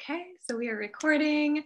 Okay, so we are recording.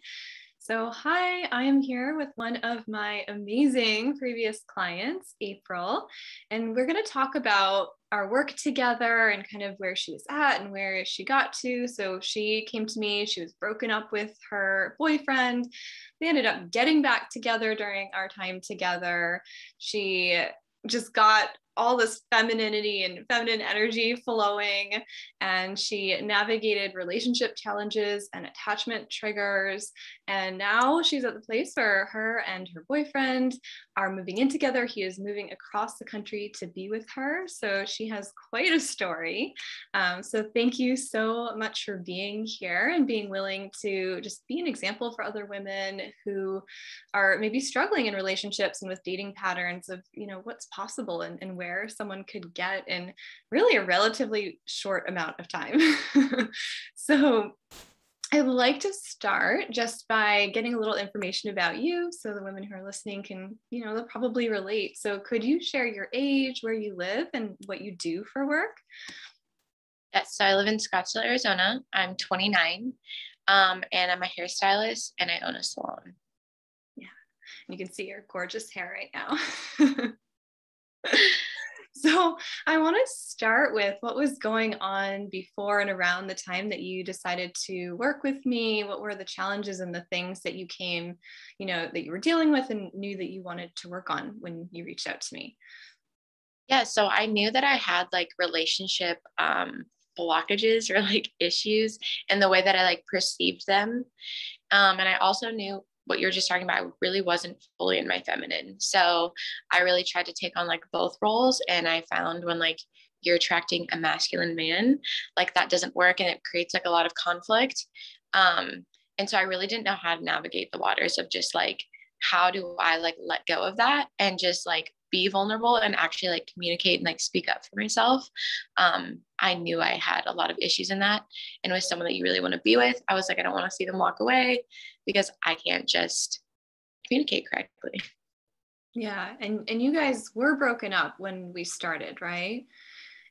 So, hi, I am here with one of my amazing previous clients, April, and we're going to talk about our work together and kind of where she's at and where she got to. So, she came to me, she was broken up with her boyfriend. They ended up getting back together during our time together. She just got all this femininity and feminine energy flowing. And she navigated relationship challenges and attachment triggers. And now she's at the place where her and her boyfriend are moving in together. He is moving across the country to be with her. So she has quite a story. Um, so thank you so much for being here and being willing to just be an example for other women who are maybe struggling in relationships and with dating patterns of, you know, what's possible and, and where someone could get in really a relatively short amount of time. so I'd like to start just by getting a little information about you so the women who are listening can, you know, they'll probably relate. So could you share your age, where you live, and what you do for work? Yes, so I live in Scottsdale, Arizona. I'm 29 um, and I'm a hairstylist and I own a salon. Yeah, you can see your gorgeous hair right now. So I want to start with what was going on before and around the time that you decided to work with me. What were the challenges and the things that you came, you know, that you were dealing with and knew that you wanted to work on when you reached out to me? Yeah, so I knew that I had like relationship um, blockages or like issues and the way that I like perceived them. Um, and I also knew what you're just talking about, I really wasn't fully in my feminine. So I really tried to take on like both roles. And I found when like you're attracting a masculine man, like that doesn't work and it creates like a lot of conflict. Um, and so I really didn't know how to navigate the waters of just like, how do I like let go of that and just like be vulnerable and actually like communicate and like speak up for myself. Um, I knew I had a lot of issues in that. And with someone that you really want to be with, I was like, I don't want to see them walk away because I can't just communicate correctly. Yeah. And and you guys were broken up when we started, right?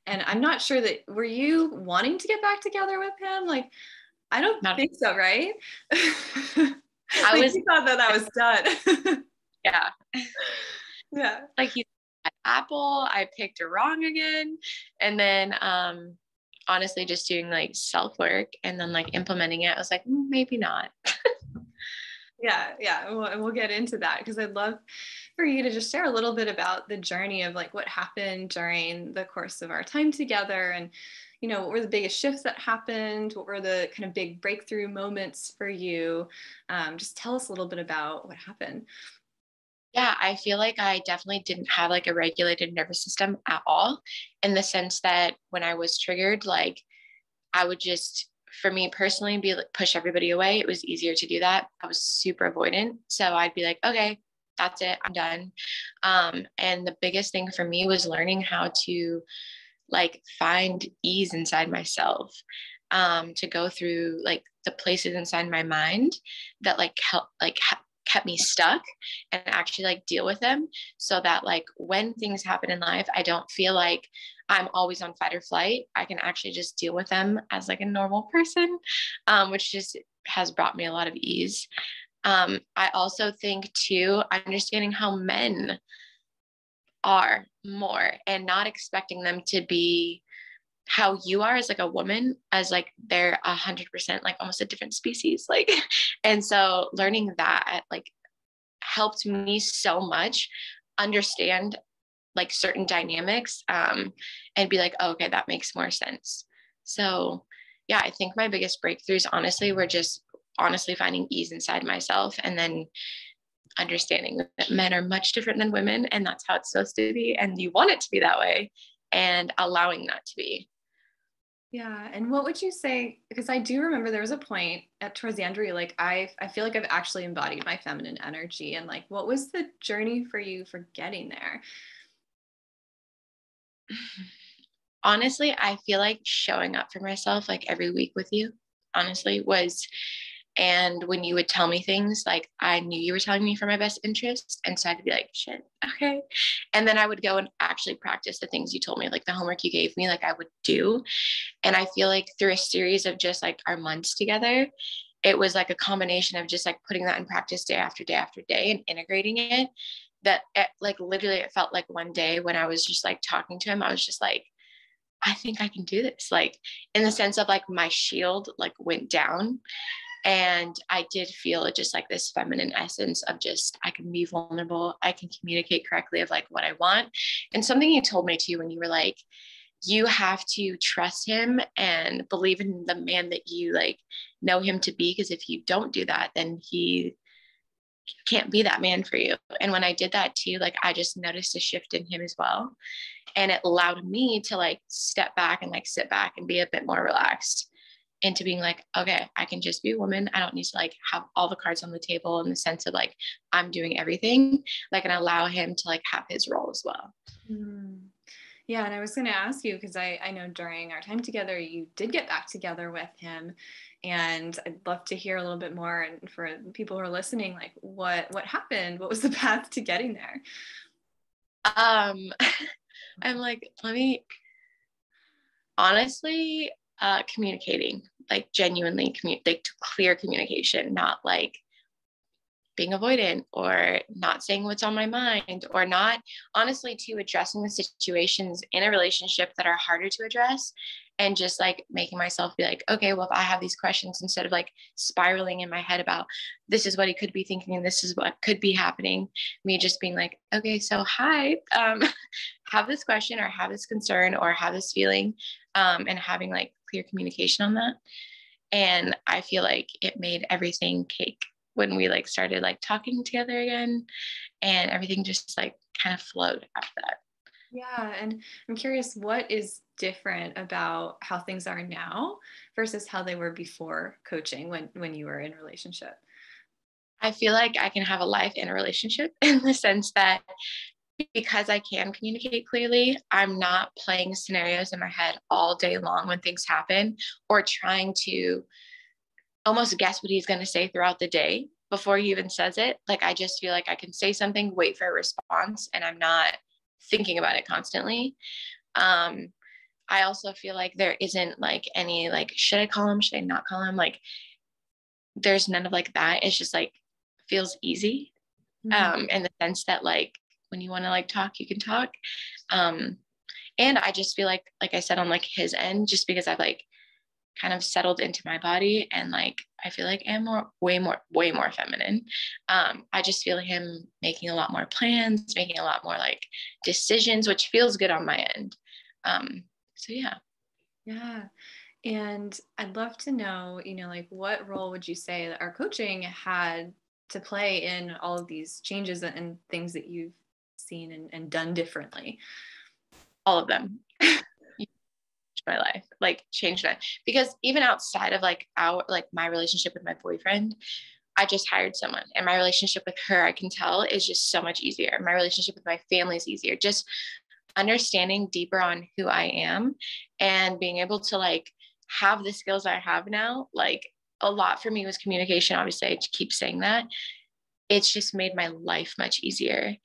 And I'm not sure that were you wanting to get back together with him? Like, I don't not think so, right? I like was thought that I was done. yeah. Yeah. Like he Apple, I picked her wrong again. And then um honestly just doing like self work and then like implementing it, I was like, mm, maybe not. Yeah, yeah. And we'll, we'll get into that because I'd love for you to just share a little bit about the journey of like what happened during the course of our time together and you know, what were the biggest shifts that happened? What were the kind of big breakthrough moments for you? Um, just tell us a little bit about what happened. Yeah, I feel like I definitely didn't have like a regulated nervous system at all in the sense that when I was triggered, like I would just, for me personally, be like push everybody away. It was easier to do that. I was super avoidant. So I'd be like, okay, that's it, I'm done. Um, and the biggest thing for me was learning how to like find ease inside myself um, to go through like the places inside my mind that like help like kept me stuck and actually like deal with them so that like when things happen in life i don't feel like i'm always on fight or flight. I can actually just deal with them as like a normal person um, which just has brought me a lot of ease. Um, i also think too understanding how men are more and not expecting them to be how you are as like a woman as like they're a hundred percent like almost a different species like and so learning that like helped me so much understand like certain dynamics um and be like oh, okay that makes more sense. So yeah i think my biggest breakthroughs honestly were just honestly finding ease inside myself and then understanding that men are much different than women and that's how it's supposed to be and you want it to be that way and allowing that to be. Yeah and what would you say because i do remember there was a point at towards the end where you're like i i feel like i've actually embodied my feminine energy and like what was the journey for you for getting there? Honestly i feel like showing up for myself like every week with you honestly was And when you would tell me things, like I knew you were telling me for my best interest. And so I'd be like, shit, okay. And then I would go and actually practice the things you told me, like the homework you gave me, like I would do. And I feel like through a series of just like our months together, it was like a combination of just like putting that in practice day after day after day and integrating it that it, like literally it felt like one day when I was just like talking to him, I was just like, I think I can do this. Like in the sense of like my shield like went down. And I did feel just like this feminine essence of just I can be vulnerable, I can communicate correctly of like what I want. And something you told me too when you were like, you have to trust him and believe in the man that you like know him to be. Because if you don't do that, then he can't be that man for you. And when I did that too, like I just noticed a shift in him as well. And it allowed me to like step back and like sit back and be a bit more relaxed into being like, okay, I can just be a woman. I don't need to like have all the cards on the table in the sense of like I'm doing everything. Like and allow him to like have his role as well. Mm. Yeah, and I was going to ask you because I, I know during our time together, you did get back together with him, and I'd love to hear a little bit more. And for people who are listening, like what what happened? What was the path to getting there? Um, I'm like, let me honestly, uh, communicating, like genuinely commu- like clear communication, not like being avoidant or not saying what's on my mind or not honestly to addressing the situations in a relationship that are harder to address and just like making myself be like okay well if i have these questions instead of like spiraling in my head about this is what he could be thinking and this is what could be happening. Me just being like okay so hi um have this question or have this concern or have this feeling um and having like clear communication on that. And i feel like it made everything cake when we like started like talking together again. And everything just like kind of flowed after that. Yeah and i'm curious what is different about how things are now versus how they were before coaching when when you were in relationship? I feel like i can have a life in a relationship in the sense that because I can communicate clearly, I'm not playing scenarios in my head all day long when things happen or trying to almost guess what he's going to say throughout the day before he even says it. Like I just feel like I can say something, wait for a response, and I'm not thinking about it constantly. Um, I also feel like there isn't like any like, should I call him? Should I not call him? Like, there's none of like that. It's just like feels easy. Mm-hmm. Um, in the sense that like when you want to like talk, you can talk. Um, and I just feel like, like I said, on like his end, just because I've like kind of settled into my body and like I feel like I'm more way more way more feminine. Um, I just feel him making a lot more plans, making a lot more like decisions, which feels good on my end. Um, so yeah. Yeah. And I'd love to know, you know, like what role would you say that our coaching had to play in all of these changes and things that you've seen and, and done differently? All of them my life, like changed it. Because even outside of like our like my relationship with my boyfriend, I just hired someone and my relationship with her, I can tell is just so much easier. My relationship with my family is easier. Just understanding deeper on who I am and being able to like have the skills I have now, like a lot for me was communication. Obviously, I keep saying that. It's just made my life much easier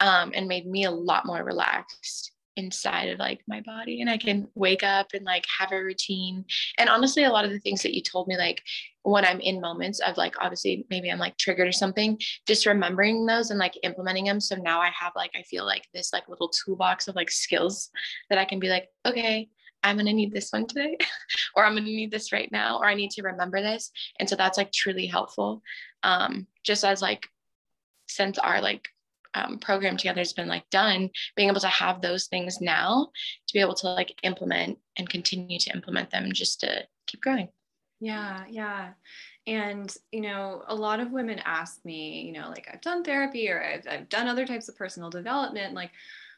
um, and made me a lot more relaxed inside of like my body and I can wake up and like have a routine. And honestly, a lot of the things that you told me, like when I'm in moments of like, obviously, maybe I'm like triggered or something, just remembering those and like implementing them. So now I have like, I feel like this like little toolbox of like skills that I can be like, okay, I'm going to need this one today, or I'm going to need this right now, or I need to remember this. And so that's like truly helpful. Um, just as like, since our like um, program together has been like done being able to have those things now to be able to like implement and continue to implement them just to keep going yeah yeah. And you know a lot of women ask me you know like i've done therapy or i've, I've done other types of personal development like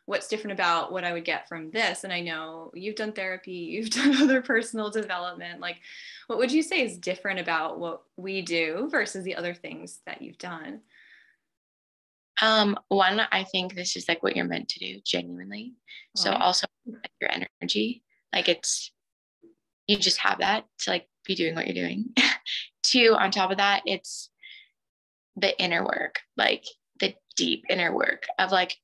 what's different about what i would get from this? And i know you've done therapy you've done other personal development. Like what would you say is different about what we do versus the other things that you've done um, one, I think this is like what you're meant to do genuinely. So also like, your energy, like it's you just have that to like be doing what you're doing. two, on top of that, it's the inner work, like the deep inner work of like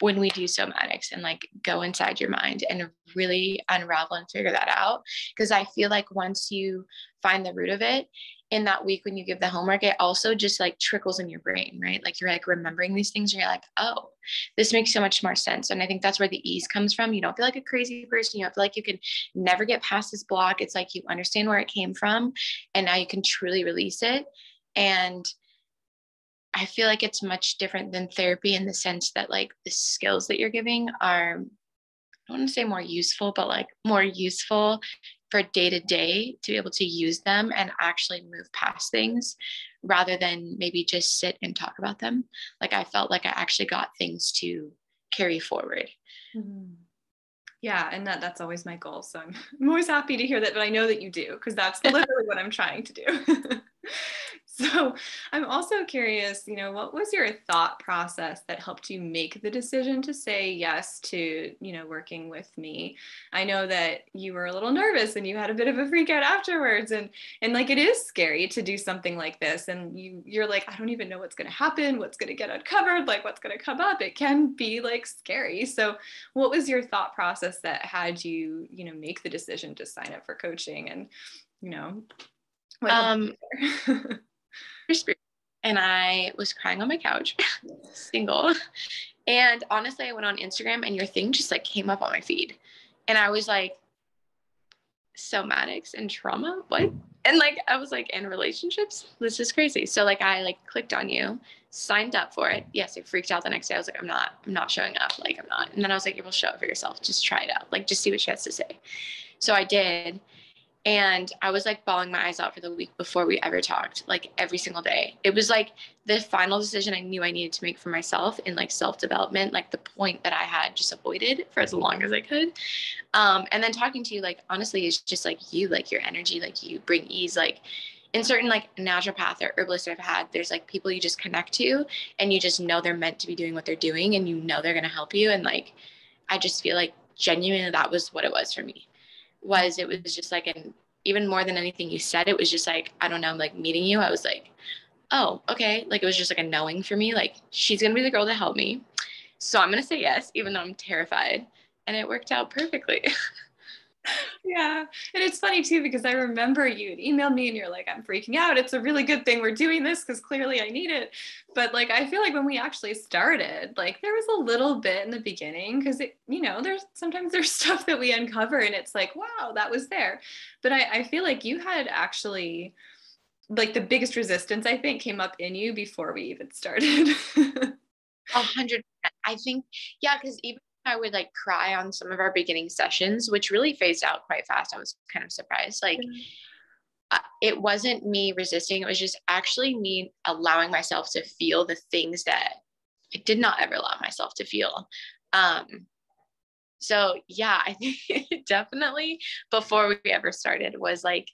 when we do somatics and like go inside your mind and really unravel and figure that out. Because I feel like once you find the root of it, in that week when you give the homework, it also just like trickles in your brain, right? Like you're like remembering these things and you're like, oh, this makes so much more sense. And I think that's where the ease comes from. You don't feel like a crazy person. You don't feel like you can never get past this block. It's like you understand where it came from and now you can truly release it. And I feel like it's much different than therapy in the sense that like the skills that you're giving are, I don't want to say more useful, but like more useful for day to day to be able to use them and actually move past things rather than maybe just sit and talk about them. Like I felt like I actually got things to carry forward. Mm-hmm. Yeah, and that that's always my goal. So I'm, I'm always happy to hear that, but I know that you do because that's literally what I'm trying to do. So I'm also curious, you know, what was your thought process that helped you make the decision to say yes to, you know, working with me? I know that you were a little nervous and you had a bit of a freak out afterwards and and like it is scary to do something like this and you you're like I don't even know what's going to happen, what's going to get uncovered, like what's going to come up. It can be like scary. So what was your thought process that had you, you know, make the decision to sign up for coaching and, you know, um and I was crying on my couch, single. And honestly, I went on Instagram and your thing just like came up on my feed. And I was like, somatics and trauma? What? And like I was like, in relationships? This is crazy. So like I like clicked on you, signed up for it. Yes, I freaked out the next day. I was like, I'm not, I'm not showing up. Like I'm not. And then I was like, you will show up for yourself. Just try it out. Like just see what she has to say. So I did. And I was like bawling my eyes out for the week before we ever talked, like every single day. It was like the final decision I knew I needed to make for myself in like self development, like the point that I had just avoided for as long as I could. Um, and then talking to you, like, honestly, it's just like you, like your energy, like you bring ease. Like in certain like naturopath or herbalist I've had, there's like people you just connect to and you just know they're meant to be doing what they're doing and you know they're going to help you. And like, I just feel like genuinely that was what it was for me was it was just like an even more than anything you said it was just like i don't know I'm like meeting you. I was like oh okay. Like it was just like a knowing for me like she's gonna be the girl to help me. So i'm gonna say yes even though i'm terrified. And it worked out perfectly yeah. And it's funny too, because I remember you emailed me and you're like, I'm freaking out. It's a really good thing we're doing this because clearly I need it. But like, I feel like when we actually started, like there was a little bit in the beginning because it, you know, there's sometimes there's stuff that we uncover and it's like, wow, that was there. But I, I feel like you had actually like the biggest resistance I think came up in you before we even started. A hundred. percent. I think, yeah, because even I would like cry on some of our beginning sessions, which really phased out quite fast. I was kind of surprised. Like, mm-hmm. it wasn't me resisting, it was just actually me allowing myself to feel the things that I did not ever allow myself to feel. Um, so, yeah, I think definitely before we ever started was like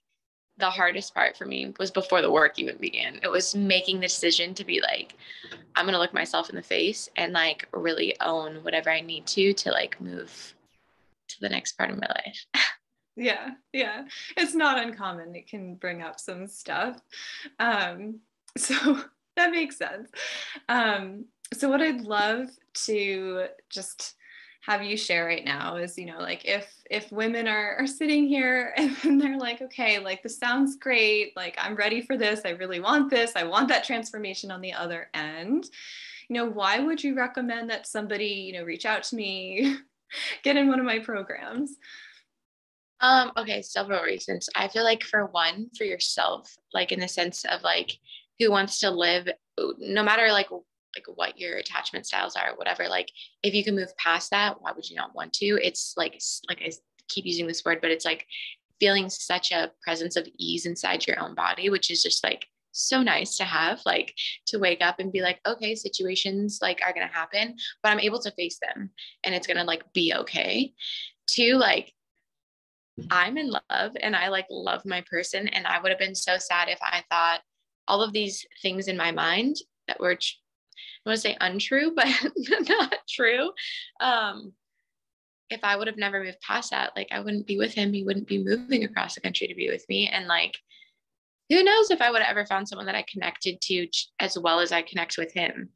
the hardest part for me was before the work even began. It was making the decision to be like, I'm gonna look myself in the face and like really own whatever I need to to like move to the next part of my life. yeah, yeah. It's not uncommon. It can bring up some stuff. Um, so that makes sense. Um, so what I'd love to just have you share right now is you know like if if women are, are sitting here and they're like okay like this sounds great. Like i'm ready for this. I really want this. I want that transformation on the other end. You know why would you recommend that somebody you know reach out to me get in one of my programs? Um okay several reasons. I feel like for one for yourself like in the sense of like who wants to live no matter like like what your attachment styles are, whatever. Like if you can move past that, why would you not want to? It's like like I keep using this word, but it's like feeling such a presence of ease inside your own body, which is just like so nice to have like to wake up and be like okay situations like are to happen but i'm able to face them and it's to like be okay two like i'm in love and i like love my person and i would have been so sad if i thought all of these things in my mind that were want to say untrue, but not true. Um, if I would have never moved past that, like I wouldn't be with him. He wouldn't be moving across the country to be with me. And like, who knows if I would have ever found someone that I connected to as well as I connect with him.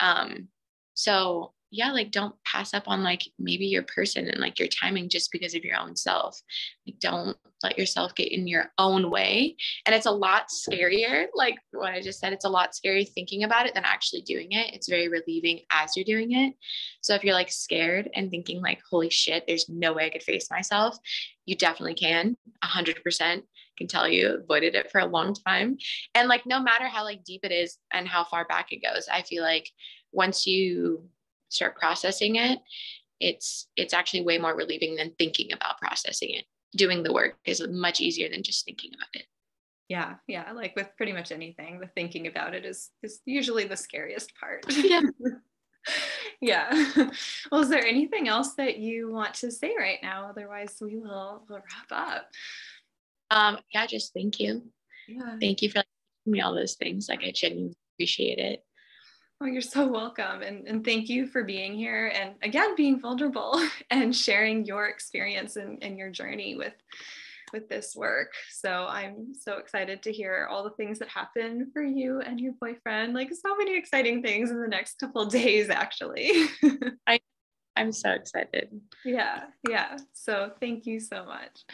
Um, so yeah, like don't pass up on like maybe your person and like your timing just because of your own self. Like don't let yourself get in your own way. And it's a lot scarier, like what I just said, it's a lot scarier thinking about it than actually doing it. It's very relieving as you're doing it. So if you're like scared and thinking like, holy shit, there's no way I could face myself, you definitely can. A hundred percent can tell you avoided it for a long time. And like no matter how like deep it is and how far back it goes, I feel like once you start processing it it's it's actually way more relieving than thinking about processing it. Doing the work is much easier than just thinking about it. Yeah yeah like with pretty much anything the thinking about it is is usually the scariest part. Yeah. Yeah well is there anything else that you want to say right now? Otherwise we will we'll wrap up. Um yeah just thank you. Yeah. Thank you for me all those things. Like i genuinely appreciate it Oh, you're so welcome. And, and thank you for being here and again being vulnerable and sharing your experience and, and your journey with with this work. So I'm so excited to hear all the things that happen for you and your boyfriend. Like so many exciting things in the next couple days, actually. I I'm so excited. Yeah, yeah. So thank you so much.